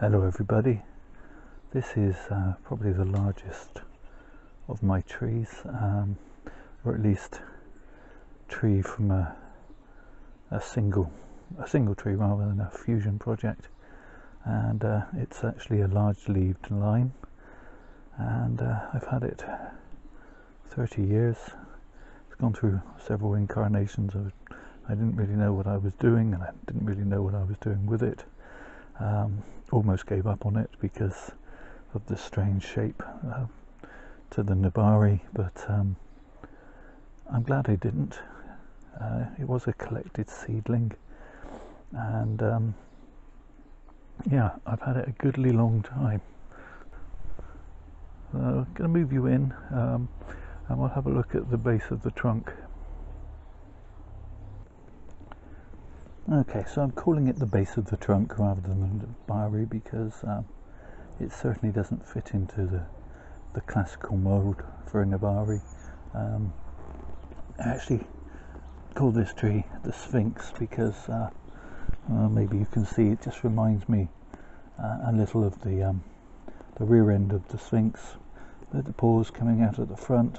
Hello everybody. This is uh, probably the largest of my trees, um, or at least tree from a, a single a single tree rather than a fusion project. And uh, it's actually a large-leaved lime, and uh, I've had it 30 years. It's gone through several incarnations of. I didn't really know what I was doing, and I didn't really know what I was doing with it. Um, almost gave up on it because of the strange shape uh, to the nebari, but um, I'm glad I didn't. Uh, it was a collected seedling, and um, yeah, I've had it a goodly long time. So I'm going to move you in, um, and we'll have a look at the base of the trunk. Okay, so I'm calling it the base of the trunk rather than the nebari because um, it certainly doesn't fit into the, the classical mold for a nebari. Um, I actually call this tree the Sphinx because uh, uh, maybe you can see it just reminds me uh, a little of the um, the rear end of the Sphinx with the paws coming out at the front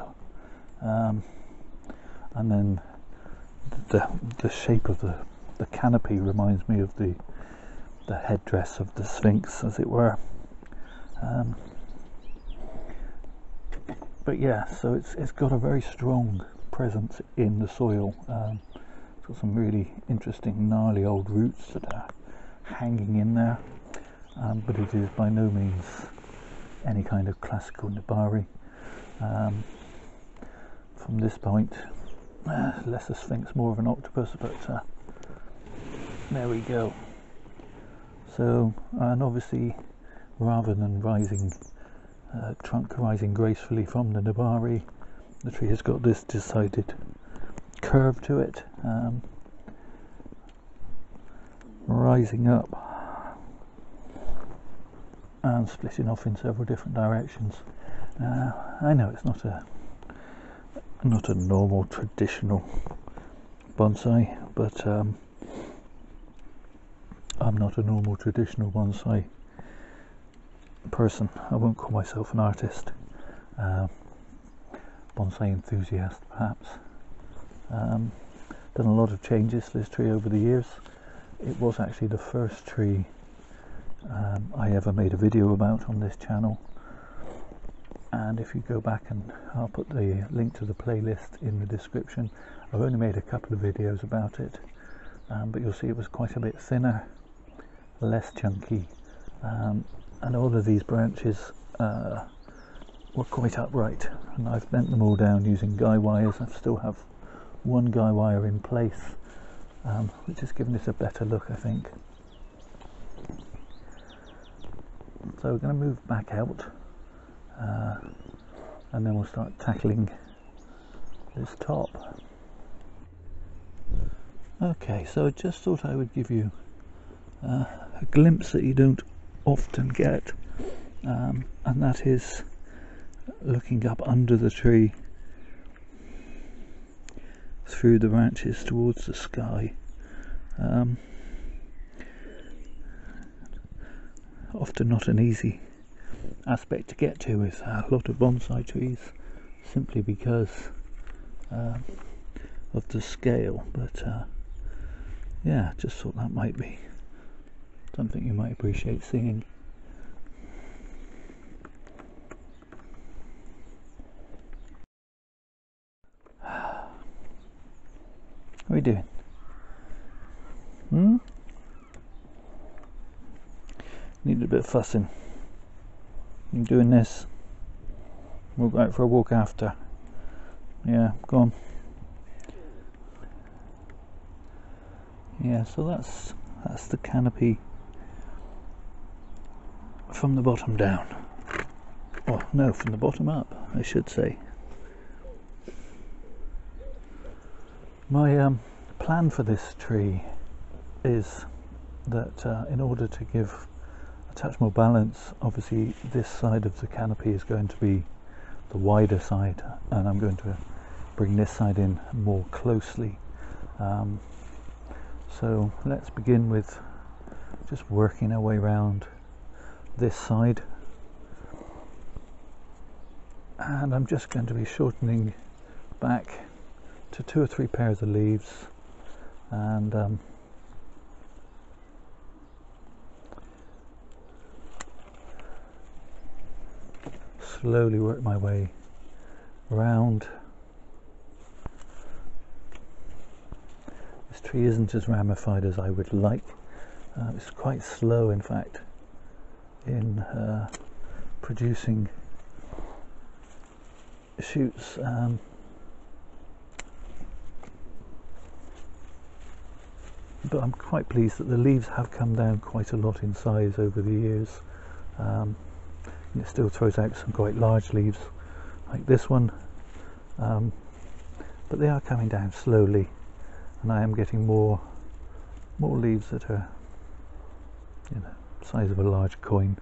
um, and then the the shape of the the canopy reminds me of the the headdress of the Sphinx, as it were. Um, but yeah, so it's it's got a very strong presence in the soil. Um, it's got some really interesting, gnarly old roots that are hanging in there, um, but it is by no means any kind of classical nebari. Um, from this point, uh, less a sphinx, more of an octopus, but uh, there we go. So and obviously rather than rising uh, trunk rising gracefully from the nebari the tree has got this decided curve to it um, rising up and splitting off in several different directions. Uh, I know it's not a not a normal traditional bonsai but um, I'm not a normal traditional bonsai person. I won't call myself an artist. Uh, bonsai enthusiast, perhaps. Um, done a lot of changes to this tree over the years. It was actually the first tree um, I ever made a video about on this channel. And if you go back and I'll put the link to the playlist in the description. I've only made a couple of videos about it, um, but you'll see it was quite a bit thinner less chunky. Um, and all of these branches uh, were quite upright. And I've bent them all down using guy wires. I still have one guy wire in place um, which has given it a better look I think. So we're going to move back out uh, and then we'll start tackling this top. Okay so I just thought I would give you uh, a glimpse that you don't often get, um, and that is looking up under the tree through the branches towards the sky. Um, often not an easy aspect to get to with a lot of bonsai trees simply because uh, of the scale but uh, yeah just thought that might be something you might appreciate seeing. How are we doing? Hmm? Need a bit of fussing. I'm doing this. We'll go out for a walk after. Yeah, go on. Yeah, so that's that's the canopy from the bottom down. Well, no, from the bottom up, I should say. My um, plan for this tree is that uh, in order to give a touch more balance, obviously this side of the canopy is going to be the wider side and I'm going to bring this side in more closely. Um, so let's begin with just working our way around this side and I'm just going to be shortening back to two or three pairs of leaves and um, slowly work my way round. This tree isn't as ramified as I would like. Uh, it's quite slow, in fact, in uh, producing shoots. Um, but I'm quite pleased that the leaves have come down quite a lot in size over the years. Um, it still throws out some quite large leaves like this one um, but they are coming down slowly and I am getting more more leaves that are you know size of a large coin.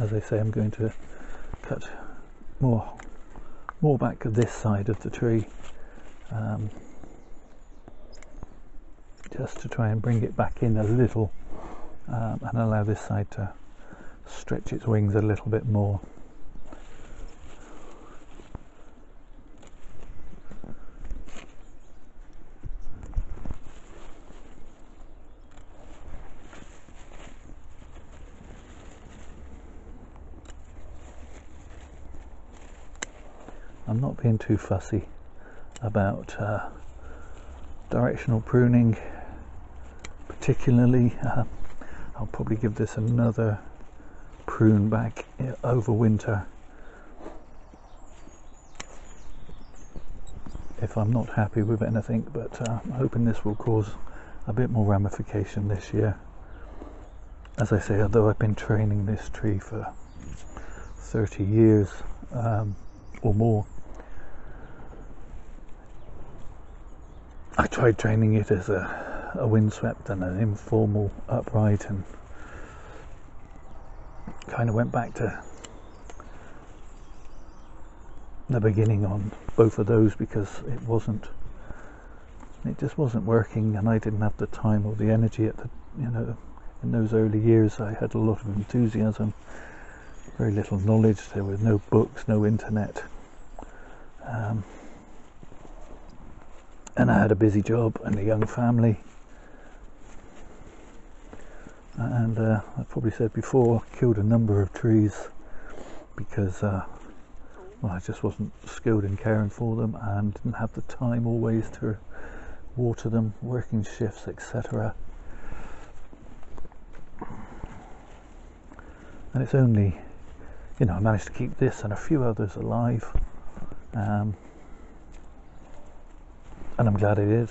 As I say I'm going to cut more more back of this side of the tree um, just to try and bring it back in a little um, and allow this side to stretch its wings a little bit more. I'm not being too fussy about uh, directional pruning particularly uh, I'll probably give this another prune back over winter. If I'm not happy with anything but uh, I'm hoping this will cause a bit more ramification this year. As I say although I've been training this tree for 30 years um, or more I tried training it as a, a windswept and an informal upright and kind of went back to the beginning on both of those because it wasn't it just wasn't working and I didn't have the time or the energy at the you know in those early years I had a lot of enthusiasm very little knowledge there were no books no internet um, and I had a busy job and a young family. And uh, I probably said before, killed a number of trees because uh, well, I just wasn't skilled in caring for them and didn't have the time always to water them, working shifts, etc. And it's only, you know, I managed to keep this and a few others alive. Um, and I'm glad I did.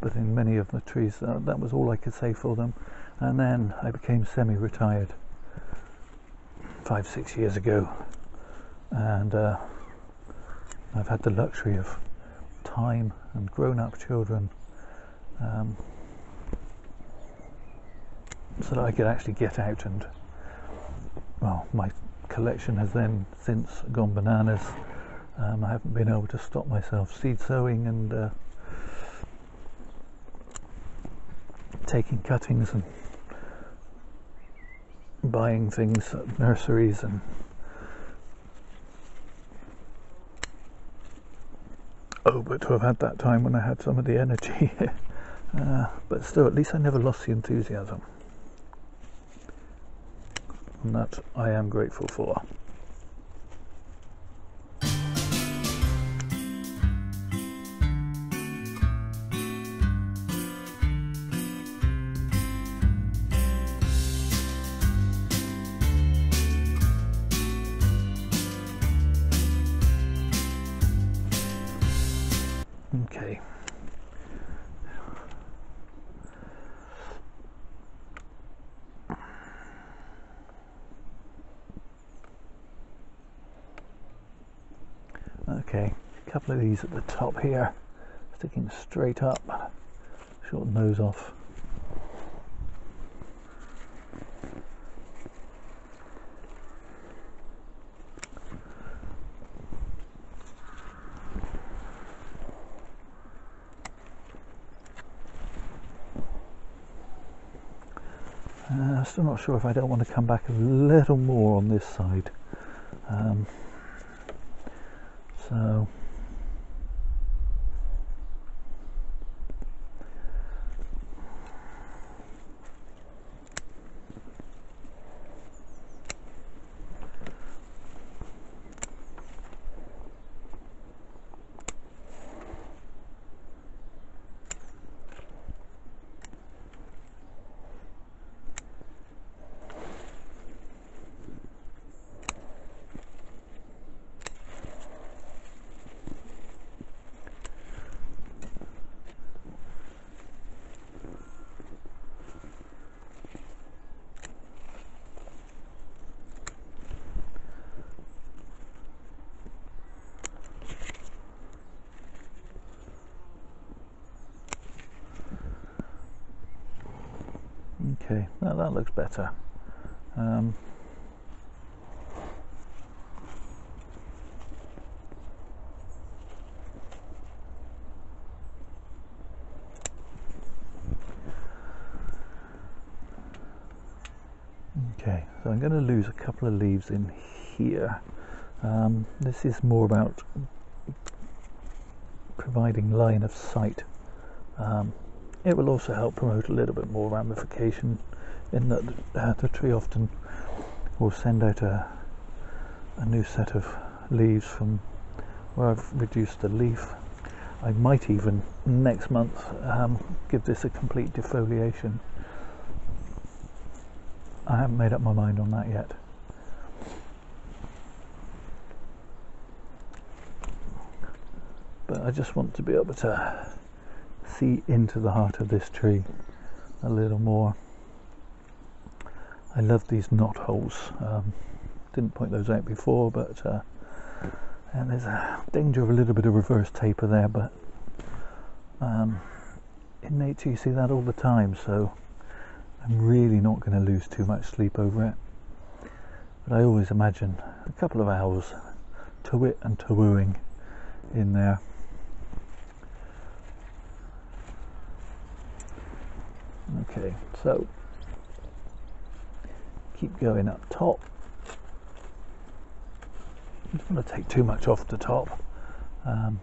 But in many of the trees, uh, that was all I could say for them. And then I became semi-retired five, six years ago, and uh, I've had the luxury of time and grown-up children, um, so that I could actually get out and, well, my collection has then since gone bananas. Um, I haven't been able to stop myself seed sowing and uh, taking cuttings and buying things at nurseries and oh but to have had that time when I had some of the energy uh, but still at least I never lost the enthusiasm and that I am grateful for. these at the top here, sticking straight up, short nose off. Uh, still not sure if I don't want to come back a little more on this side. Um, so Okay, now that looks better. Um, okay, so I'm going to lose a couple of leaves in here. Um, this is more about providing line of sight. Um, it will also help promote a little bit more ramification in that uh, the tree often will send out a, a new set of leaves from where I've reduced the leaf. I might even next month um, give this a complete defoliation. I haven't made up my mind on that yet. But I just want to be able to see into the heart of this tree a little more. I love these knot holes. Um, didn't point those out before, but uh, and there's a danger of a little bit of reverse taper there, but um, in nature you see that all the time, so I'm really not going to lose too much sleep over it. But I always imagine a couple of hours to wit and to wooing in there. Okay, so keep going up top. Don't want to take too much off the top. Um,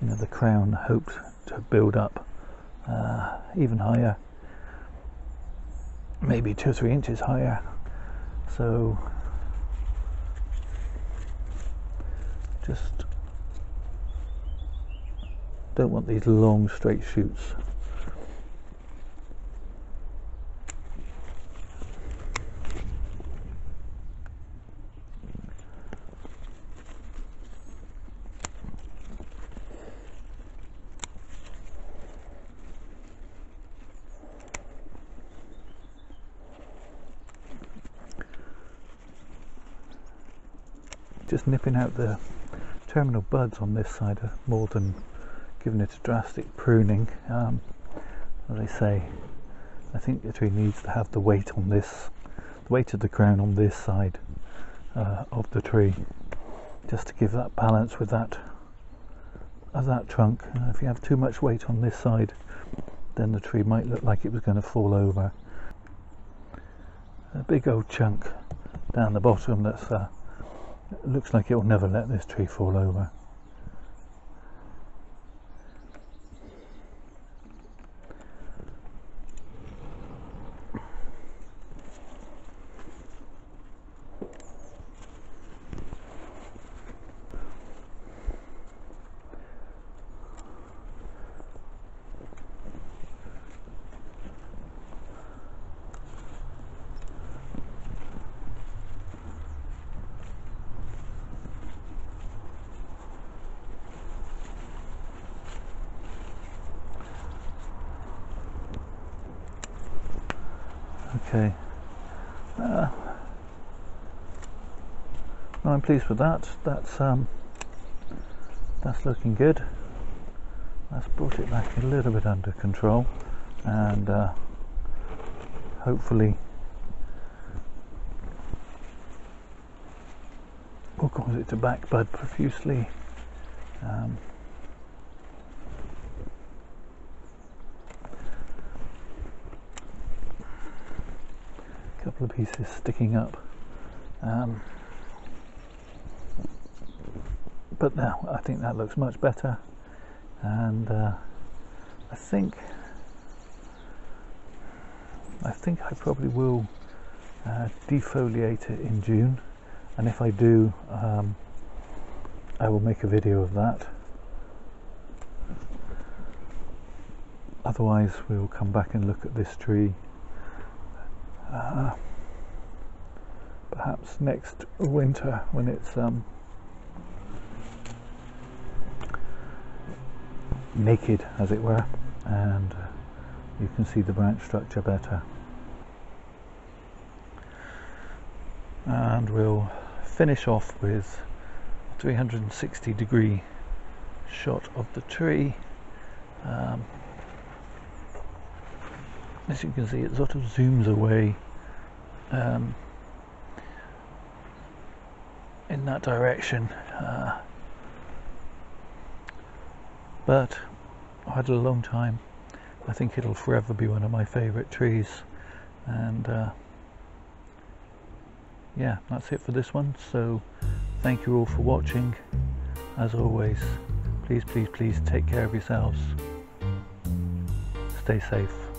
you know, the crown hopes to build up uh, even higher, maybe two or three inches higher. So just don't want these long straight shoots nipping out the terminal buds on this side more than giving it a drastic pruning. Um, as I say, I think the tree needs to have the weight on this, the weight of the crown on this side uh, of the tree, just to give that balance with that of that trunk. Uh, if you have too much weight on this side, then the tree might look like it was going to fall over. A big old chunk down the bottom that's uh, it looks like it will never let this tree fall over. Okay. Uh, I'm pleased with that. That's um, that's looking good. That's brought it back a little bit under control, and uh, hopefully will cause it to back bud profusely. Um, couple of pieces sticking up. Um, but now I think that looks much better. And uh, I think I think I probably will uh, defoliate it in June. And if I do um, I will make a video of that. Otherwise we will come back and look at this tree. Uh, perhaps next winter when it's um, naked as it were and you can see the branch structure better. And we'll finish off with a 360 degree shot of the tree. Um, as you can see it sort of zooms away um, in that direction uh, but I had a long time. I think it'll forever be one of my favourite trees and uh, yeah that's it for this one. So thank you all for watching. As always please please please take care of yourselves. Stay safe